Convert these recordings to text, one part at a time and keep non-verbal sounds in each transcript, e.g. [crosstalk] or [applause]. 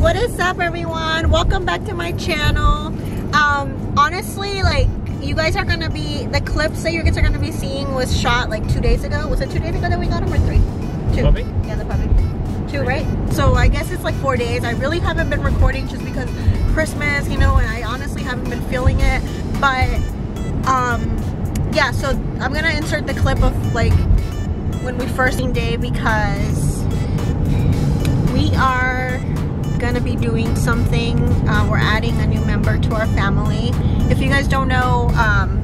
what is up everyone? Welcome back to my channel. Um honestly like you guys are gonna be the clips that you guys are gonna be seeing was shot like two days ago. Was it two days ago that we got them or three? Two. Puppy? yeah the puppy. Two right? So i guess it's like four days. I really haven't been recording just because christmas you know and i honestly haven't been feeling it. But um yeah so i'm gonna insert the clip of like when we first seen day because we are gonna be doing something uh, we're adding a new member to our family. If you guys don't know um,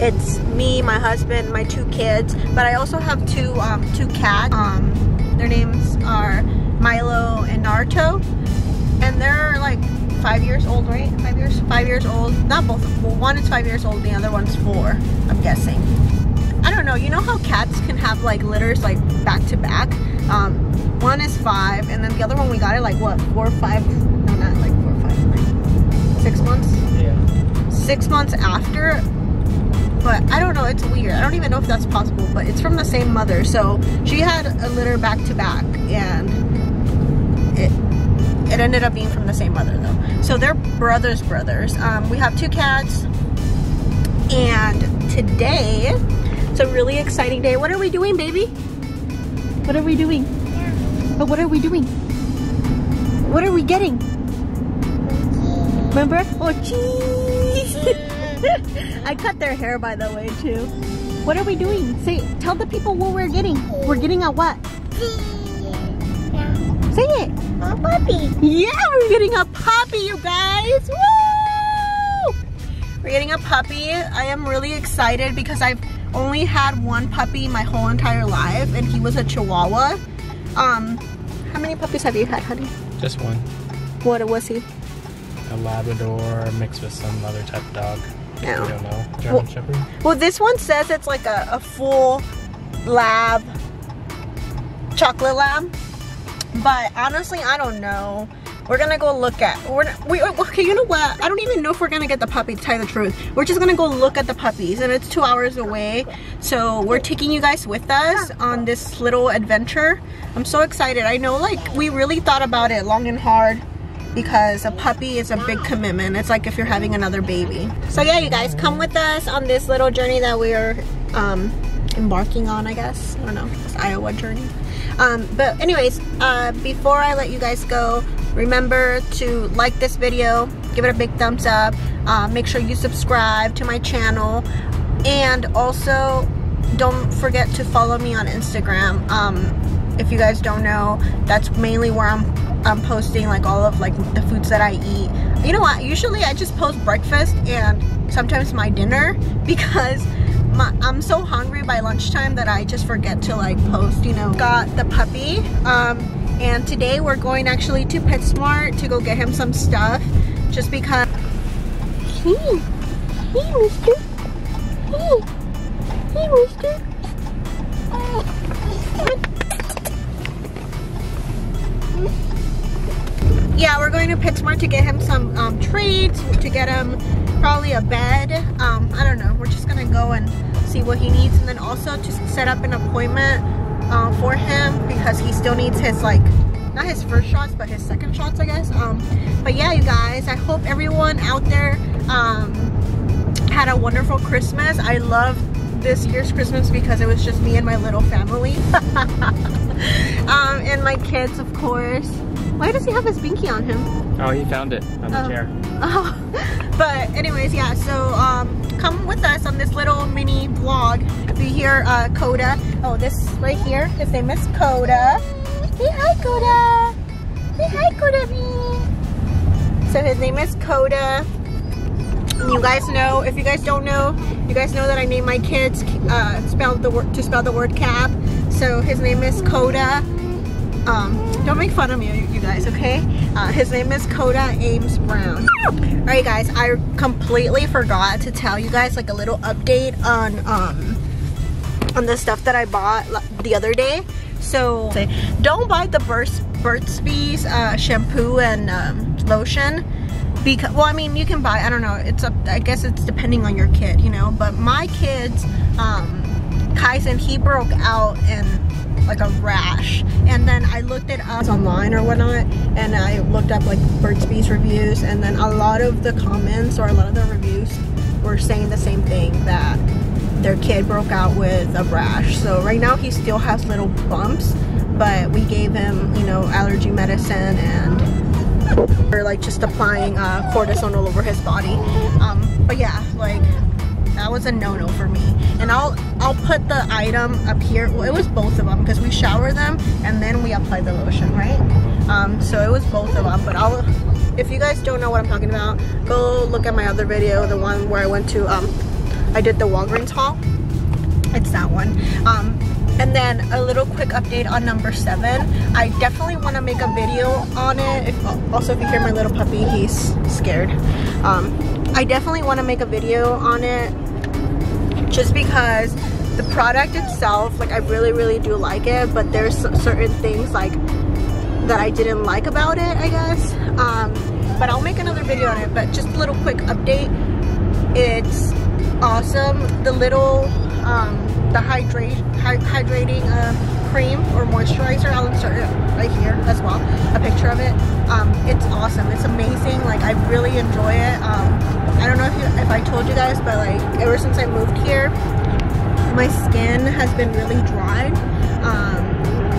it's me my husband my two kids but i also have two um, two cats. Um, their names are milo and naruto and they're like five years old right? Five years five years old. Not both well one is five years old the other one's four i'm guessing. I don't know you know how cats can have like litters like back to back um, one is five and then the other one we got it like what four or five? No not like four or five like six months? Yeah. six months after? But I don't know it's weird. I don't even know if that's possible but it's from the same mother. So she had a litter back to back and it it ended up being from the same mother though. So they're brothers brothers. Um, we have two cats. And today it's a really exciting day. What are we doing baby what are we doing but what are we doing what are we getting remember oh cheese [laughs] I cut their hair by the way too. What are we doing? Say, tell the people what we're getting. We're getting a what? Say it. A puppy. Yeah, we're getting a puppy, you guys. Woo! We're getting a puppy. I am really excited because I've only had one puppy my whole entire life, and he was a Chihuahua. Um, how many puppies have you had, honey? Just one. What was he? A Labrador mixed with some other type of dog. No. I don't know. German Well- Shepherd? Well, this one says it's like a, a full lab, chocolate lab. But honestly, I don't know. We're gonna go look at. We're we okay. You know what? I don't even know if we're gonna get the puppy. To tell you the truth, we're just gonna go look at the puppies, and it's two hours away. So we're taking you guys with us on this little adventure. I'm so excited. I know, like we really thought about it long and hard because a puppy is a big commitment. It's like if you're having another baby. So yeah, you guys come with us on this little journey that we're um, embarking on, I guess. I don't know, this Iowa journey. Um, but anyways, uh, before I let you guys go, remember to like this video, give it a big thumbs up, uh, make sure you subscribe to my channel, and also don't forget to follow me on Instagram. Um, if you guys don't know, that's mainly where I'm I'm posting like all of like the foods that I eat. You know what? Usually I just post breakfast and sometimes my dinner [laughs] because my, I'm so hungry by lunchtime that I just forget to like post, you know. Got the puppy. Um, and today we're going actually to PetSmart to go get him some stuff just because Hey, hey mister. Hey, hey mister. yeah, we're going to PetSmart to get him some um, treats, to get him probably a bed. Um, I don't know. We're just gonna go and see what he needs, and then also to set up an appointment uh, for him because he still needs his like not his first shots, but his second shots, I guess. Um, but yeah, you guys, I hope everyone out there um, had a wonderful Christmas. I love this year's Christmas because it was just me and my little family. [laughs] um, and my kids, of course. Why does he have his binky on him? Oh, he found it on the Oh. chair. [laughs] Oh, but anyways, yeah, so um, come with us on this little mini vlog. If you hear uh, Kodah, oh, this right here, his name is Kodah. Say hi, Kodah. Say hi, Kodah. me. So his name is Kodah. You guys know, if you guys don't know, you guys know that I named my kids uh, spell the word to spell the word cab. So his name is Coda. Um, don't make fun of me, you guys, okay? Uh, his name is Kodah Ames Brown. Alright guys, I completely forgot to tell you guys like a little update on um, on the stuff that I bought the other day. So don't buy the Burt's, Burt's Bees uh, shampoo and um, lotion because well I mean you can buy I don't know it's up I guess it's depending on your kid you know but my kids um Kaisen he broke out in like a rash. And then I looked it up online or whatnot, and I looked up like Burt's Bees reviews, and then a lot of the comments or a lot of the reviews were saying the same thing that their kid broke out with a rash. So right now he still has little bumps, but we gave him, you know, allergy medicine and we're like just applying uh, cortisone all over his body. Um, but yeah, like that was a no-no for me. And I'll I'll put the item up here. Well, it was both of them because we shower them and then we apply the lotion, right? Um, so it was both of them. But I'll if you guys don't know what I'm talking about, go look at my other video, the one where I went to um, I did the Walgreens haul. It's that one. Um, and then a little quick update on number seven. I definitely want to make a video on it. If, also, if you hear my little puppy, he's scared. Um, I definitely want to make a video on it just because the product itself, like I really, really do like it, but there's certain things like that I didn't like about it, I guess. Um, but I'll make another video on it, but just a little quick update. It's awesome. The little, um, the hydrate, hydrating uh, cream or moisturizer, I'll insert it right here as well, a picture of it. Um, it's awesome. It's amazing. Like, I really enjoy it. Um, I don't know if, you, if I told you guys, but like, ever since I moved here, my skin has been really dry. Um,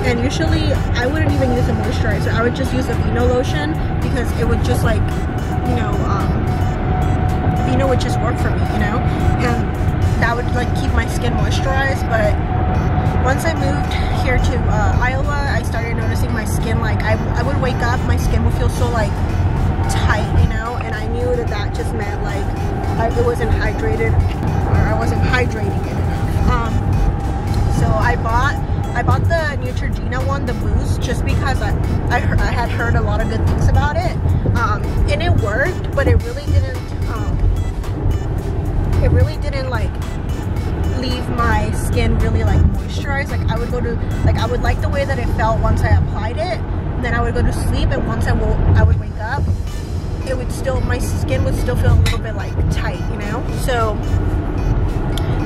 and usually I wouldn't even use a moisturizer. I would just use Aveeno lotion because it would just like, you know, um, Aveeno would just work for me, you know? And that would like keep my skin moisturized. But once I moved here to uh, Iowa, I started noticing my skin like, I, I would wake up, my skin would feel so like tight, you know? And I knew that that just meant like I, it wasn't hydrated or I wasn't hydrating it enough. Um, so I bought I bought the Neutrogena one, the Boost, just because I, I, I, had heard a lot of good things about it. Um, and it worked, but it really didn't, um, it really didn't like leave my skin really like moisturized. Like I would go to, like I would like the way that it felt once I applied it. Then I would go to sleep and once I, woke, I would wake up, it would still, my skin would still feel a little bit like tight, you know? So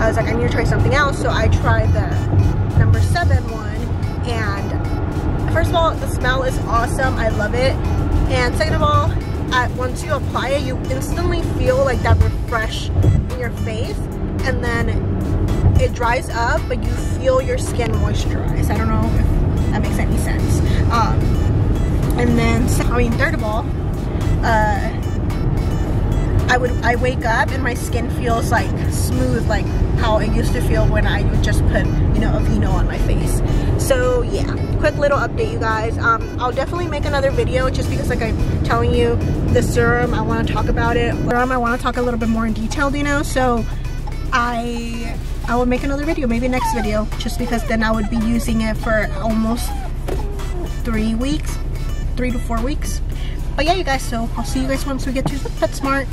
I was like, I need to try something else. So I tried the number seven one and first of all the smell is awesome I love it and second of all at, once you apply it you instantly feel like that refresh in your face and then it dries up but you feel your skin moisturize. I don't know if that makes any sense. Um, and then I mean third of all uh, I would I wake up and my skin feels like smooth like how it used to feel when I would just put you know Aveeno on my face. So yeah quick little update you guys. Um, I'll definitely make another video just because like I'm telling you the serum I want to talk about it. Serum I want to talk a little bit more in detail you know? So I I will make another video maybe next video just because then I would be using it for almost three weeks three to four weeks. But yeah you guys so I'll see you guys once we get to PetSmart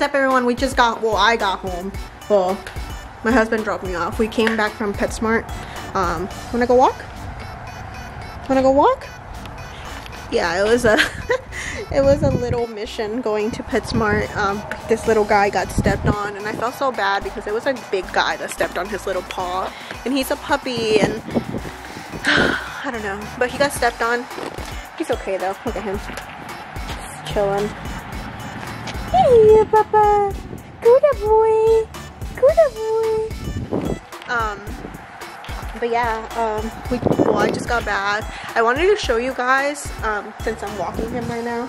What is up everyone? We just got, well I got home. Well, my husband dropped me off. We came back from PetSmart. Um, wanna go walk? Wanna go walk? Yeah, it was a, [laughs] it was a little mission going to PetSmart. Um, this little guy got stepped on and I felt so bad because it was a big guy that stepped on his little paw. And he's a puppy and, [sighs] I don't know. But he got stepped on. He's okay though, look at him. Chilling. Hey, Papa. Good boy. Good boy. Um, but yeah, um, we, well, I just got back. I wanted to show you guys, um, since I'm walking him right now.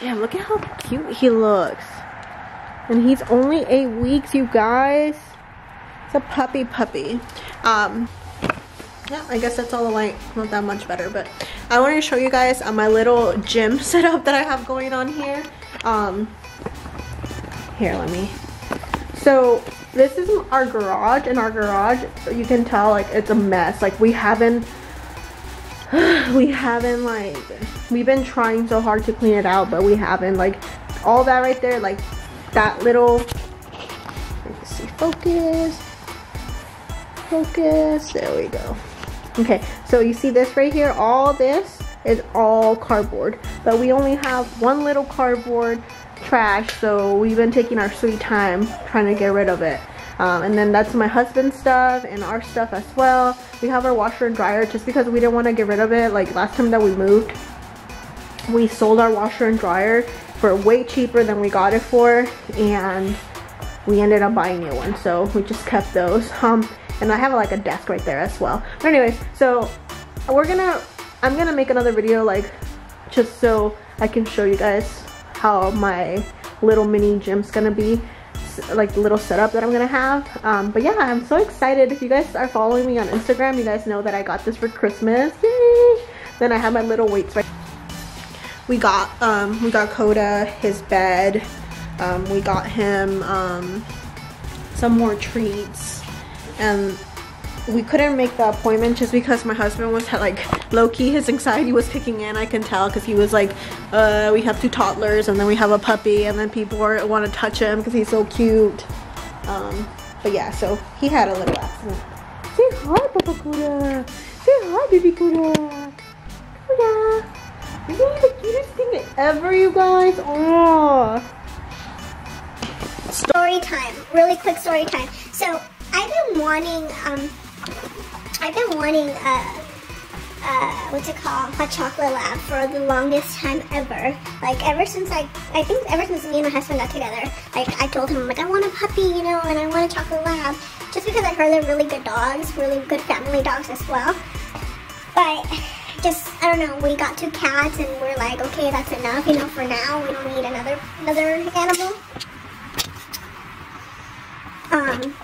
Damn, look at how cute he looks. And he's only eight weeks, you guys. It's a puppy puppy. Um, yeah, I guess that's all the light. Not that much better, but I wanted to show you guys uh, my little gym [laughs] setup that I have going on here. Um, here, let me So this is our garage and our garage, you can tell like it's a mess. Like we haven't, [sighs] we haven't like, we've been trying so hard to clean it out, but we haven't like all that right there, like that little, let me see, focus, focus, there we go. Okay, so you see this right here, all this is all cardboard, but we only have one little cardboard trash, so we've been taking our sweet time trying to get rid of it. Um, and then that's my husband's stuff and our stuff as well. We have our washer and dryer just because we didn't want to get rid of it. Like last time that we moved, we sold our washer and dryer for way cheaper than we got it for. And we ended up buying a new ones. So we just kept those. [laughs] Um, and I have like a desk right there as well. But anyways, so we're gonna, I'm gonna make another video like just so I can show you guys how my little mini gym's gonna be like the little setup that I'm gonna have. Um, but yeah, I'm so excited. If you guys are following me on Instagram, you guys know that I got this for Christmas. Yay! Then I have my little weights right. We got um, we got Kodah his bed. Um, we got him um, some more treats, and we couldn't make the appointment just because my husband was like low-key his anxiety was kicking in I can tell because he was like uh, we have two toddlers and then we have a puppy and then people want to touch him because he's so cute. Um, but yeah so he had a little accident. Say hi Papa Kodah. Say hi baby Kodah. Kodah. You're the cutest thing ever you guys. Oh story time. Really quick story time. So I've been wanting um I've been wanting a, uh, what's it called, a chocolate lab for the longest time ever. Like ever since I, I think ever since me and my husband got together, like I told him like I want a puppy, you know, and I want a chocolate lab, just because I heard they're really good dogs, really good family dogs as well. But just I don't know, we got two cats and we're like, okay, that's enough, you know, for now. We don't need another another animal. Um,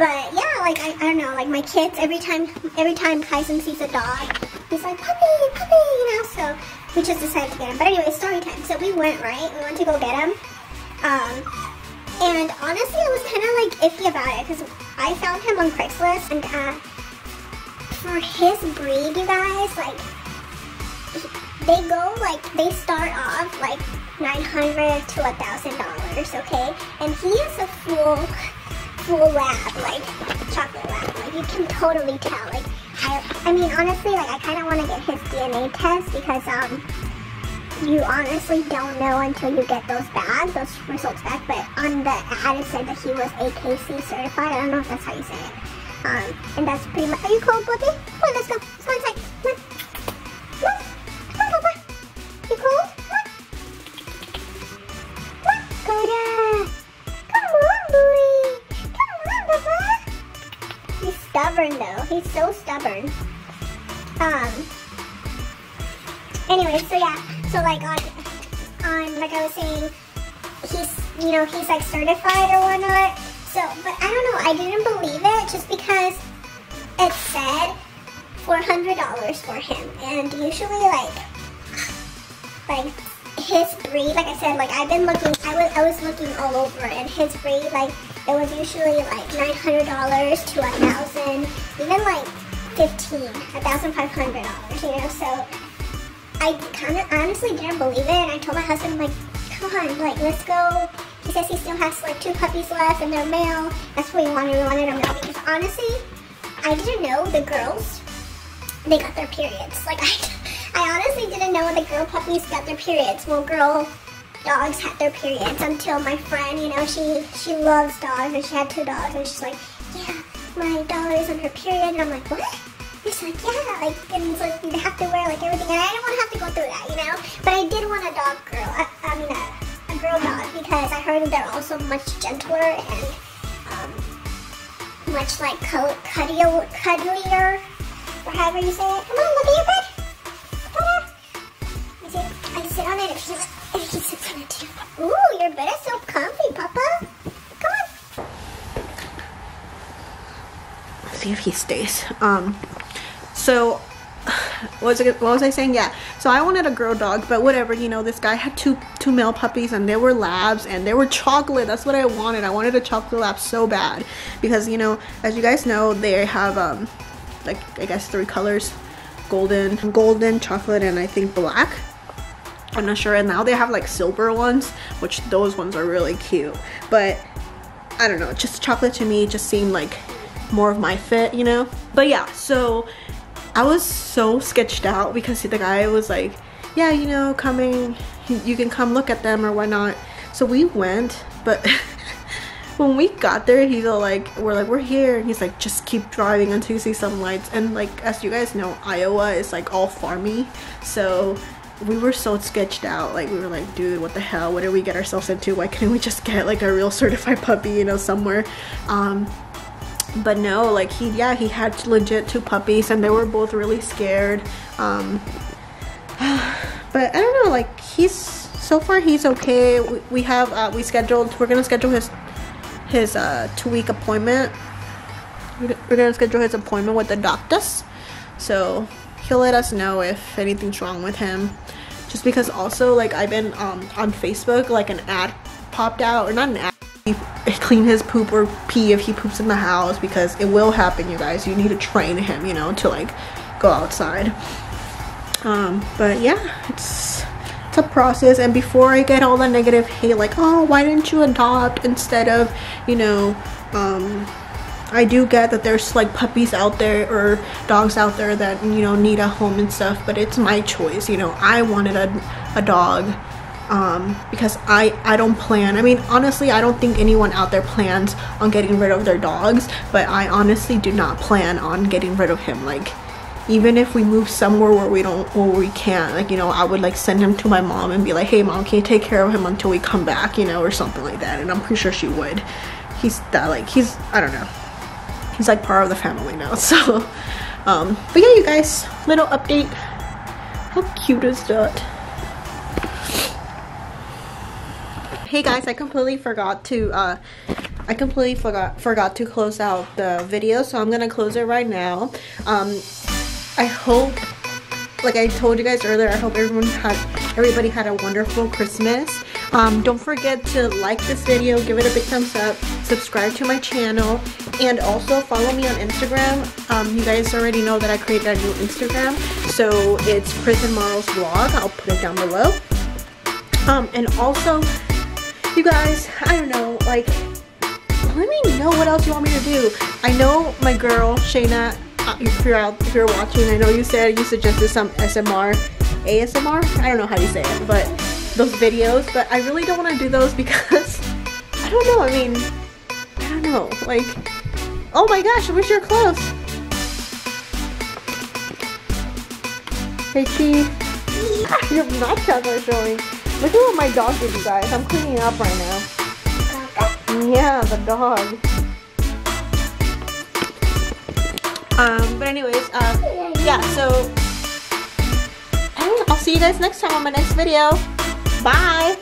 but yeah, like I, I don't know, like my kids every time every time Kyson sees a dog, he's like puppy, puppy, you know. So we just decided to get him. But anyway, story time. So we went right. We went to go get him. Um, and honestly, I was kind of like iffy about it because I found him on Craigslist, and uh, for his breed, you guys, like they go like they start off like nine hundred to a thousand dollars, okay? And he is a full full lab, like chocolate lab. Like you can totally tell. Like I, I mean, honestly, like I kind of want to get his DNA test because um, you honestly don't know until you get those back, those results back. But on the ad, it said that he was AKC certified. I don't know if that's how you say it. Um, and that's pretty much. Are you cold, puppy? Come on, let's go. He's so stubborn. Um. Anyway, so yeah. So like on, on like I was saying, he's you know he's like certified or whatnot. So, but I don't know. I didn't believe it just because it said four hundred dollars for him, and usually like like his breed, like I said, like I've been looking, I was I was looking all over, and his breed, like it was usually like nine hundred dollars to a thousand, even like fifteen, a thousand five hundred dollars, you know. So I kind of honestly didn't believe it, and I told my husband, I'm like, come on, like let's go. He says he still has like two puppies left, and they're male. That's what we wanted. We wanted them male because honestly, I didn't know the girls they got their periods. Like [laughs] I, I honestly didn't know the girl puppies got their periods. Well, girl dogs had their periods until my friend, you know, she she loves dogs and she had two dogs and she's like, yeah, my dog is on her period. And I'm like, what? It's like, yeah, like, and it's like you have to wear like everything, and I didn't want to have to go through that, you know. But I did want a dog girl. I, I mean, a, a girl dog because I heard they're also much gentler and um, much like cuddlier, cuddlier, or however you say it. Come on, look at your bed. Come on. I sit, I sit on it if he, if Ooh, your bed is so comfy, Papa. Come on. see if he stays. Um, so what was, it, what was I saying? Yeah. So I wanted a girl dog, but whatever. You know, this guy had two two male puppies, and they were labs, and they were chocolate. That's what I wanted. I wanted a chocolate lab so bad because you know, as you guys know, they have um, like I guess three colors: golden, golden, chocolate, and I think black. I'm not sure. And now they have like silver ones, which those ones are really cute. But I don't know, just chocolate to me just seemed like more of my fit, you know? But yeah, so I was so sketched out because the guy was like, yeah, you know, coming, you can come look at them or whatnot. So we went, but [laughs] when we got there, he's all like, we're like, we're here. And he's like, just keep driving until you see some lights. And like, as you guys know, Iowa is like all farmy. So we were so sketched out like we were like dude what the hell? What did we get ourselves into? Why couldn't we just get like a real [laughs] certified puppy you know somewhere? Um but no like he yeah he had legit two puppies and they were both really scared um [sighs] but i don't know like he's so far he's okay. We, we have uh, we scheduled we're gonna schedule his his uh two week appointment. We're gonna schedule his appointment with the doctors so he'll let us know if anything's wrong with him. Just because also like I've been um, on Facebook like an ad popped out or not an ad clean his poop or pee if he poops in the house because it will happen you guys. You need to train him you know to like go outside. Um but yeah it's it's a process. And before I get all the negative hate like oh why didn't you adopt? instead of you know um I do get that there's like puppies out there or dogs out there that you know need a home and stuff but it's my choice you know. I wanted a, a dog um, because I I don't plan. I mean honestly I don't think anyone out there plans on getting rid of their dogs but I honestly do not plan on getting rid of him. Like even if we move somewhere where we don't where we can't like you know I would like send him to my mom and be like hey mom can you take care of him until we come back? You know or something like that and I'm pretty sure she would. He's that like he's I don't know he's like part of the family now [laughs] so um but yeah you guys little update. How cute is that? Hey guys i completely forgot to uh i completely forgot forgot to close out the video so i'm gonna close it right now. Um i hope like i told you guys earlier i hope everyone had everybody had a wonderful christmas. Um, don't forget to like this video, give it a big thumbs up, subscribe to my channel, and also follow me on Instagram. Um, you guys already know that I created a new Instagram, so it's Prison Morals Vlog. I'll put it down below. Um, and also, you guys, I don't know, like, let me know what else you want me to do. I know my girl, Shayna, uh, if you're out, if you're watching, I know you said you suggested some SMR, ASMR? I don't know how you say it, but those videos, but I really don't want to do those because [laughs] I don't know. I mean, I don't know. Like, oh my gosh, you're close. Hey, Chi. Your knuckles are showing. Look at what my dog did, you guys. I'm cleaning up right now. Yeah, the dog. Um, but anyways, um, yeah, so I'll see you guys next time on my next video. Bye.